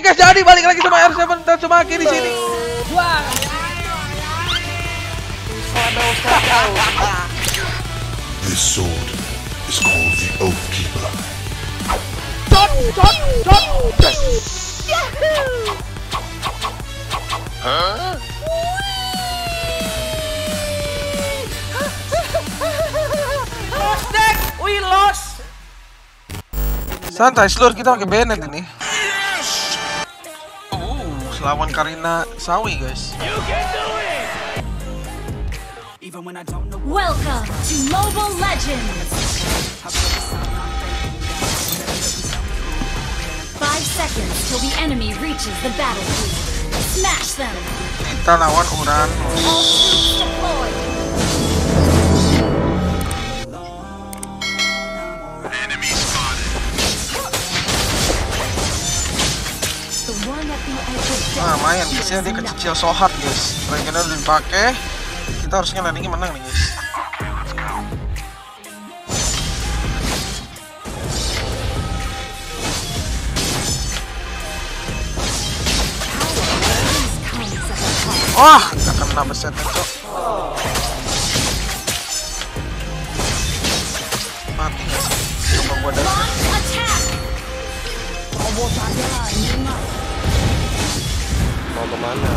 guys, jadi balik lagi sama R7 dan sama Aki di sini. This sword is called the Oathkeeper. We lost. Santai, seluruh kita pakai Bennett ini. Lawan Karina Sawi guys. Welcome to Mobile Legends! Five seconds till the enemy reaches the battlefield. Smash them! Kita lawan Uran. Nah, lumayan biasanya dia kecil sohat guys. Regennya udah dipakai. Kita harusnya nanti menang nih guys. Wah, gak kena besetnya cok. Mati gak sih? Coba gua dari Launch attack! Mau ke mana?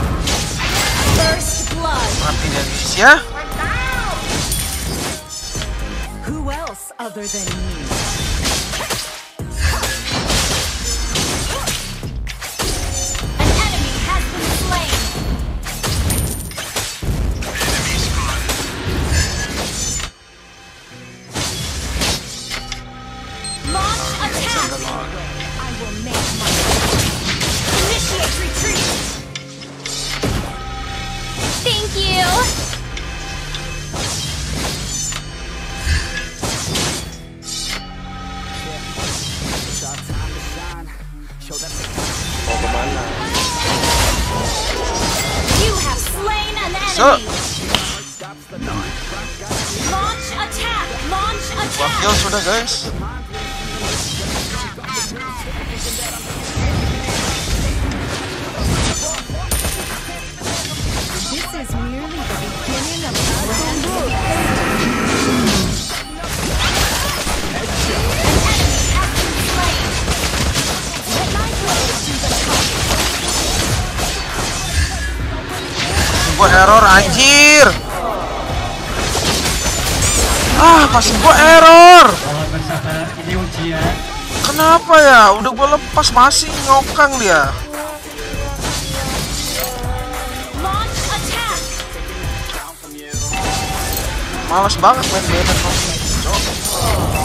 Mati guys ya. Who else other than me? Is error anjir. Ah, masih gua error. Kenapa ya? Udah gua lepas masih ngokang dia. Males banget main Bennett Cok. Initiate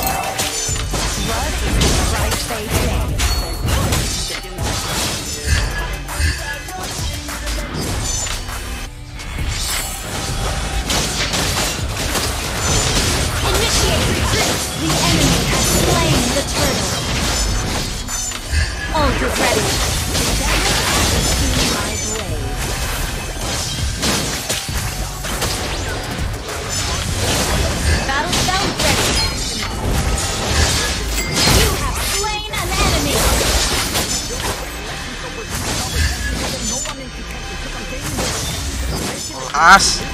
As.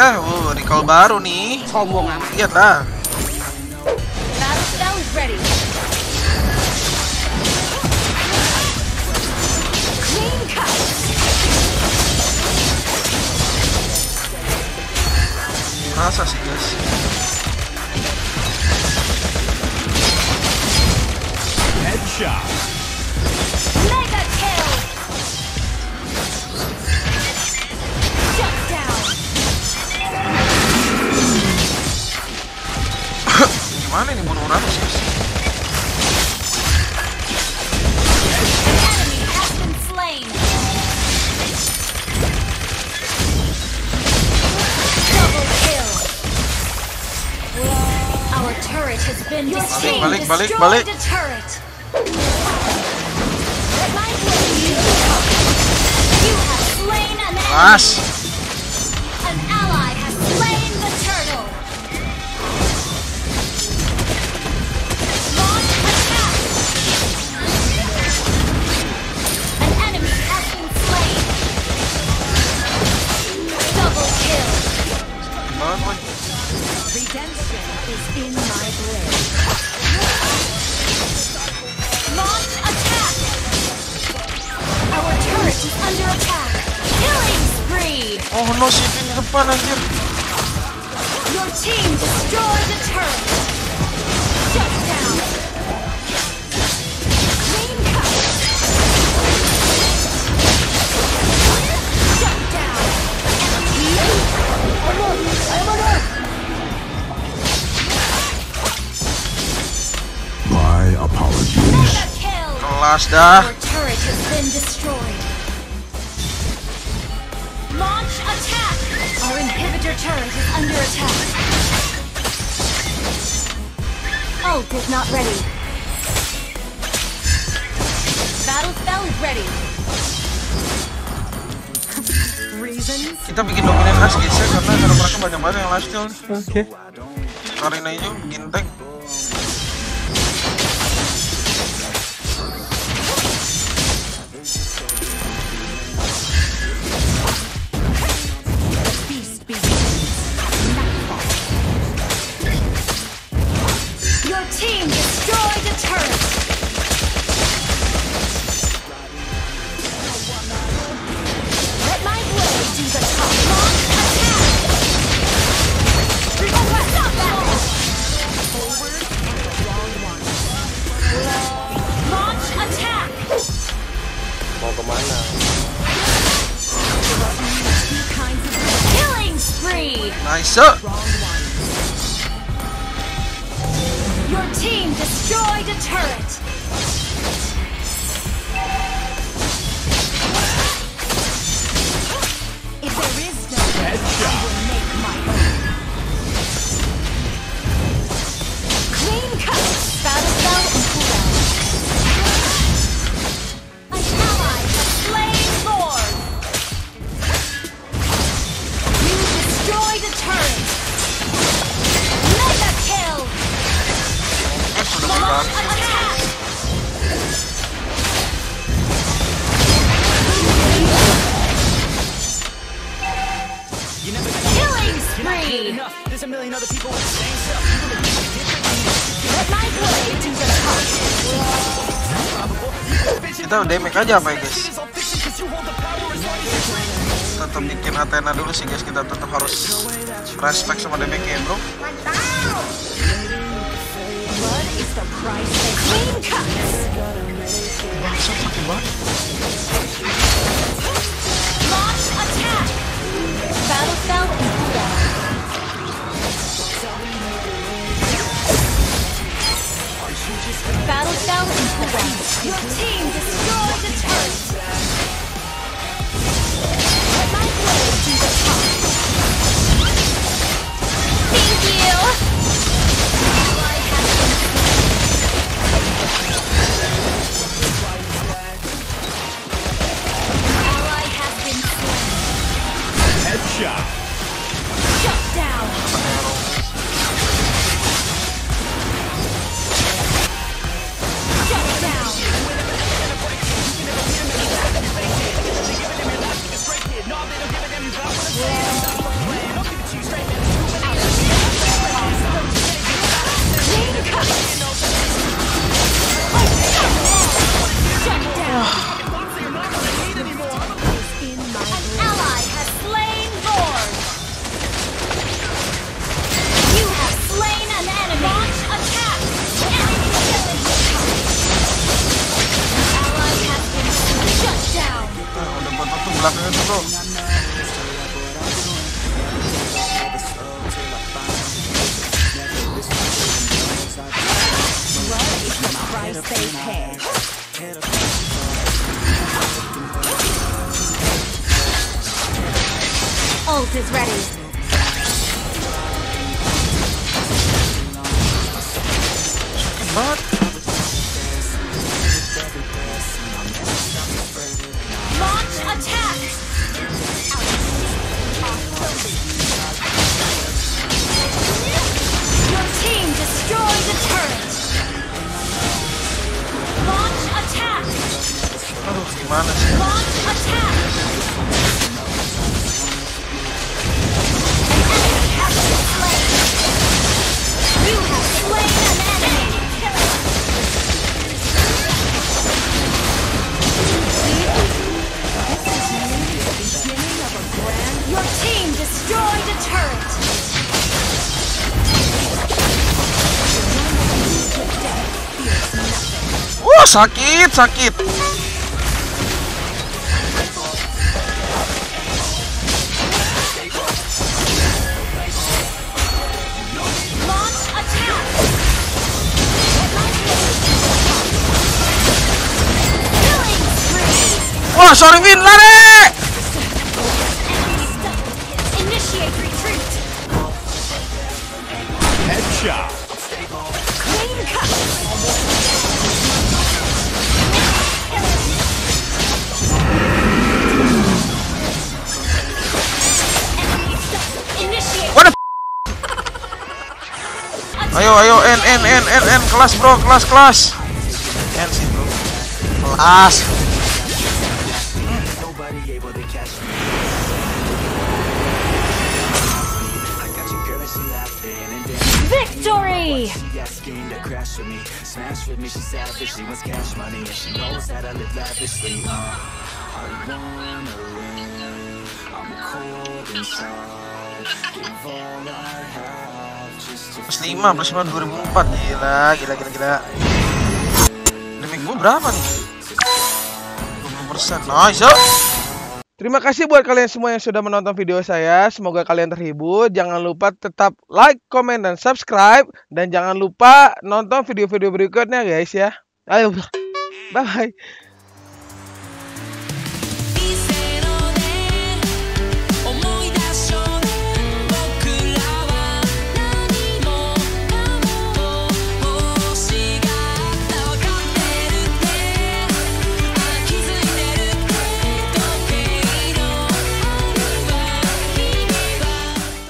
Ya. Oh, recall baru nih. Sombong amat. Clean cut. Masa sih guys? Mega turret has been destroyed. balik, balik, destroyed balik. a Redemption is in my blade. Launch attack. Our turret is under attack. Killing spree. Oh no, si Vin di depan. Your team destroyed the turret. Under attack. Ult is not ready. Battle spell is ready. Reasons? Kita bikin dominan last guys ya karena karena mereka banyak banget yang last kill. Oke. Karina itu bikin tank. Nice. uh. Your team destroyed a turret. Spree! There's a. Kita aja apa ya guys? Tetap bikin Athena dulu sih guys. Kita tetap harus respect sama damage nya bro. Is ready. banget wah sakit sakit. Wah sorry Win lari Ayo ayo N N N N N kelas bro kelas kelas. N sih bro. Kelas. Victory! Give all I have plus lima plus lima 2004 gila gila gila gila Demi gue berapa nih 20% nice yo Terima kasih buat kalian semua yang sudah menonton video saya. Semoga kalian terhibur. Jangan lupa tetap like, comment, dan subscribe. Dan jangan lupa nonton video-video berikutnya guys ya. Ayo, bye-bye.